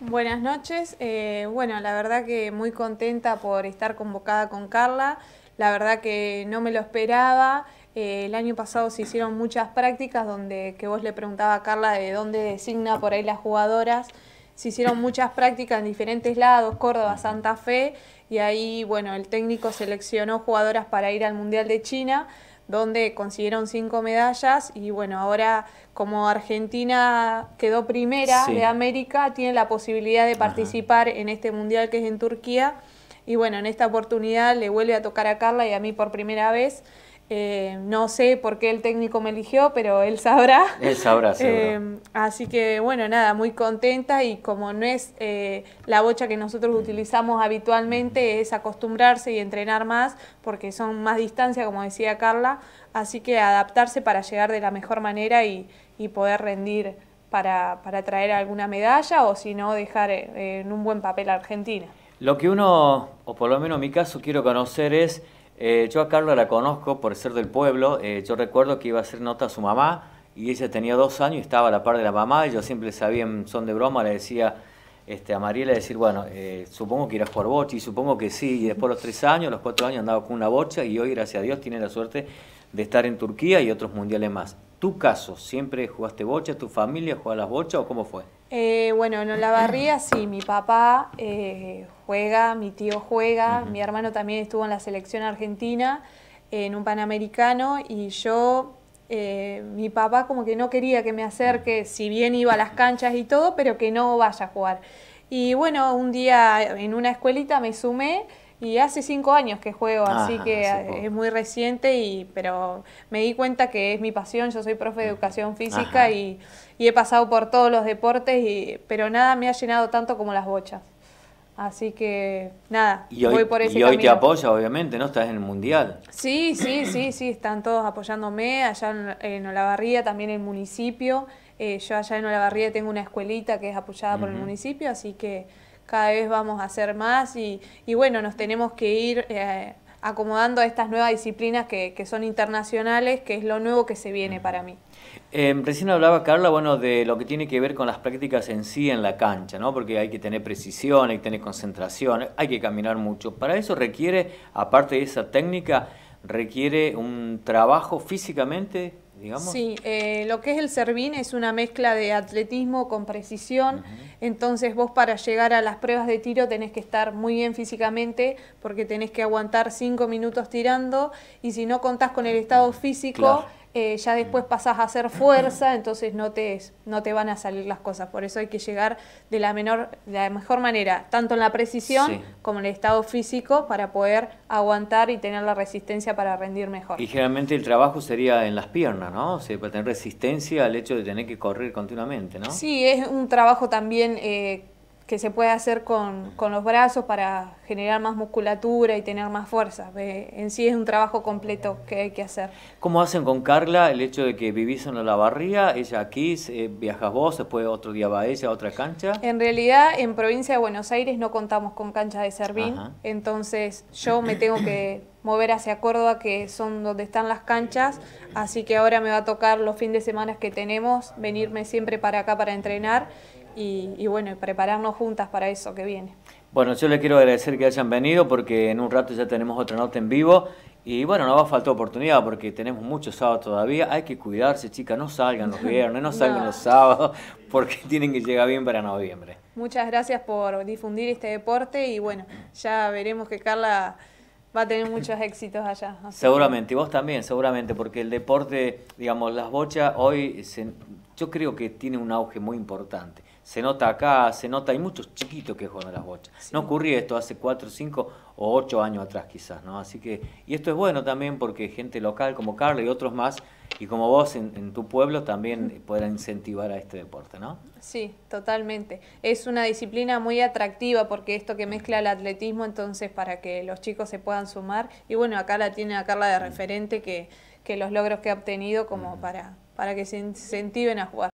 Buenas noches. Eh, bueno, la verdad que muy contenta por estar convocada con Carla. La verdad que no me lo esperaba. Eh, el año pasado se hicieron muchas prácticas donde que vos le preguntaba a Carla de dónde designa por ahí las jugadoras. Se hicieron muchas prácticas en diferentes lados, Córdoba, Santa Fe, y ahí, bueno, el técnico seleccionó jugadoras para ir al Mundial de China donde consiguieron cinco medallas y bueno, ahora como Argentina quedó primera de América, tiene la posibilidad de participar en este mundial que es en Turquía. Y bueno, en esta oportunidad le vuelve a tocar a Carla y a mí por primera vez. Eh, no sé por qué el técnico me eligió, pero él sabrá. Él sabrá, seguro. Eh, así que bueno, nada, muy contenta y como no es eh, la bocha que nosotros utilizamos habitualmente, es acostumbrarse y entrenar más, porque son más distancia, como decía Carla, así que adaptarse para llegar de la mejor manera y, y poder rendir para, para, traer alguna medalla o si no, dejar en un buen papel a Argentina. Lo que uno, o por lo menos en mi caso, quiero conocer es eh, yo a Carla la conozco por ser del pueblo. Eh, yo recuerdo que iba a hacer nota a su mamá y ella tenía dos años y estaba a la par de la mamá. Y yo siempre sabía, en son de broma, le decía este, a Mariela, decir, bueno, eh, supongo que irá a jugar bocha y supongo que sí. Y después los tres años, los cuatro años andaba con una bocha y hoy, gracias a Dios, tiene la suerte de estar en Turquía y otros mundiales más. ¿Tu caso? ¿Siempre jugaste bocha? ¿Tu familia jugaba las bochas o cómo fue? Eh, bueno, en Olavarría sí, mi papá eh, juega, mi tío juega, mi hermano también estuvo en la selección argentina, en un panamericano, y yo, eh, mi papá como que no quería que me acerque, si bien iba a las canchas y todo, pero que no vaya a jugar. Y bueno, un día en una escuelita me sumé y hace cinco años que juego, así que es muy reciente, y, pero me di cuenta que es mi pasión, yo soy profe de educación física y, he pasado por todos los deportes, y, pero nada me ha llenado tanto como las bochas. Así que nada, y hoy, voy por ese Y hoy te apoya, obviamente, ¿no? Estás en el Mundial. Sí, sí, sí, sí, están todos apoyándome, allá en, Olavarría, también el municipio. Eh, yo allá en Olavarría tengo una escuelita que es apoyada por el municipio, así que cada vez vamos a hacer más y, bueno, nos tenemos que ir eh, acomodando a estas nuevas disciplinas que, son internacionales, que es lo nuevo que se viene para mí. Eh, recién hablaba Carla, bueno, de lo que tiene que ver con las prácticas en sí en la cancha, ¿no? Porque hay que tener precisión, hay que tener concentración, hay que caminar mucho. Para eso requiere, aparte de esa técnica, requiere un trabajo físicamente Sí, eh, lo que es el servín es una mezcla de atletismo con precisión, entonces vos para llegar a las pruebas de tiro tenés que estar muy bien físicamente porque tenés que aguantar cinco minutos tirando y si no contás con el estado físico... Eh, ya después pasás a hacer fuerza, entonces no te, no te van a salir las cosas. Por eso hay que llegar de la, menor, de la mejor manera, tanto en la precisión como en el estado físico, para poder aguantar y tener la resistencia para rendir mejor. Y generalmente el trabajo sería en las piernas, ¿no? O sea, para tener resistencia al hecho de tener que correr continuamente, ¿no? Sí, es un trabajo también... Eh, que se puede hacer con, con, los brazos para generar más musculatura y tener más fuerza. En sí es un trabajo completo que hay que hacer. ¿Cómo hacen con Carla el hecho de que vivís en la barría, ella aquí, viajas vos, después otro día va ella a otra cancha? En realidad en provincia de Buenos Aires no contamos con cancha de servín, entonces yo me tengo que mover hacia Córdoba, que son donde están las canchas, así que ahora me va a tocar los fines de semana que tenemos, venirme siempre para acá para entrenar y, bueno, prepararnos juntas para eso que viene. Bueno, yo les quiero agradecer que hayan venido porque en un rato ya tenemos otra nota en vivo y bueno, no va a faltar oportunidad porque tenemos muchos sábados todavía. Hay que cuidarse, chicas, no salgan los viernes, no salgan los sábados porque tienen que llegar bien para noviembre. Muchas gracias por difundir este deporte y bueno, ya veremos que Carla va a tener muchos éxitos allá. Seguramente, y vos también, seguramente, porque el deporte, digamos, las bochas hoy, yo creo que tiene un auge muy importante se nota acá, se nota, hay muchos chiquitos que juegan a las bochas. No ocurría esto hace 4, 5 o 8 años atrás quizás, ¿no? Así que, y esto es bueno también porque gente local como Carla y otros más, y como vos en, tu pueblo también puedan incentivar a este deporte, ¿no? Sí, totalmente. Es una disciplina muy atractiva porque esto que mezcla el atletismo, entonces para que los chicos se puedan sumar, y bueno, acá la tiene a Carla de referente que, que los logros que ha obtenido como para, para que se incentiven a jugar.